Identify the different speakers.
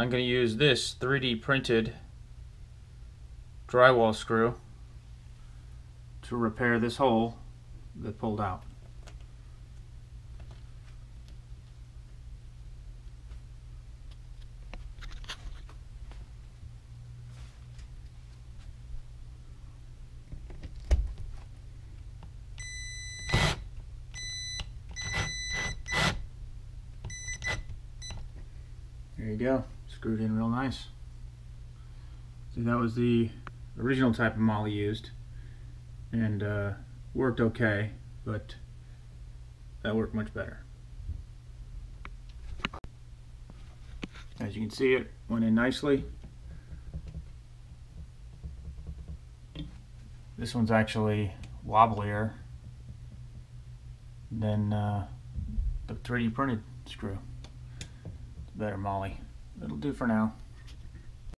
Speaker 1: I'm going to use this 3D printed drywall screw to repair this hole that pulled out. There you go, screwed in real nice. See, that was the original type of molly used, and uh, worked okay, but that worked much better. As you can see, it went in nicely. This one's actually wobblier than uh, the 3D printed screw better molly. It'll do for now.